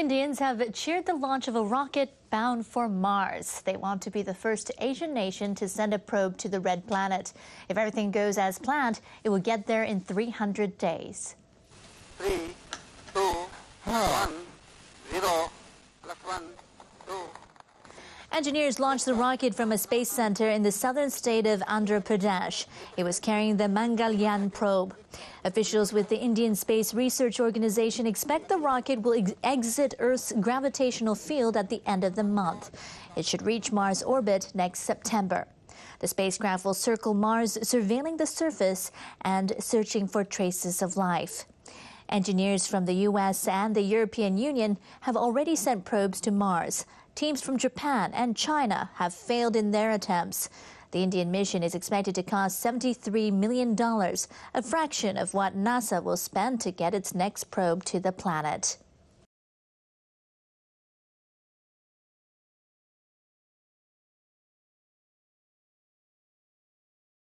Indians have cheered the launch of a rocket bound for Mars. They want to be the first Asian nation to send a probe to the red planet. If everything goes as planned, it will get there in 300 days. Three, two, one, zero, plus one. Engineers launched the rocket from a space center in the southern state of Andhra Pradesh. It was carrying the Mangalyaan probe. Officials with the Indian Space Research Organization expect the rocket will ex exit Earth's gravitational field at the end of the month. It should reach Mars orbit next September. The spacecraft will circle Mars, surveilling the surface and searching for traces of life. Engineers from the U.S. and the European Union have already sent probes to Mars. Teams from Japan and China have failed in their attempts. The Indian mission is expected to cost $73 million, a fraction of what NASA will spend to get its next probe to the planet.